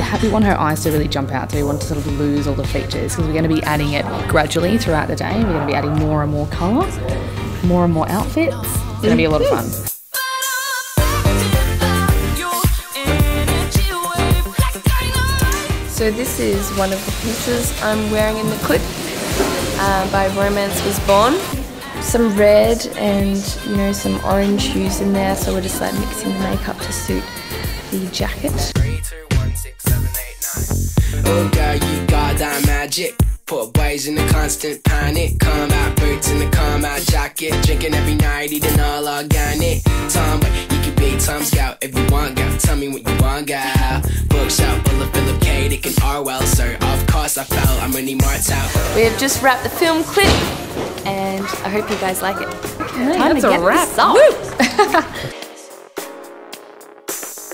Happy want her eyes to really jump out, so we want to sort of lose all the features because we're going to be adding it gradually throughout the day. We're going to be adding more and more colour, more and more outfits. It's going to be a lot of fun. So this is one of the pieces I'm wearing in the clip uh, by Romance Was Born. Some red and you know some orange hues in there, so we're just like mixing the makeup to suit the jacket. Oh girl, you got that magic. Put boys in a constant panic. Combat boots in the combat jacket. Drinking every night, eating all organic. Tom, but you can be Tom Scout if you want, girl. Tell me what you want, girl. Dick and so of course I fell. I'm Rooney Martell. We have just wrapped the film clip, and I hope you guys like it. Time to that's a get wrap. this off. Woo!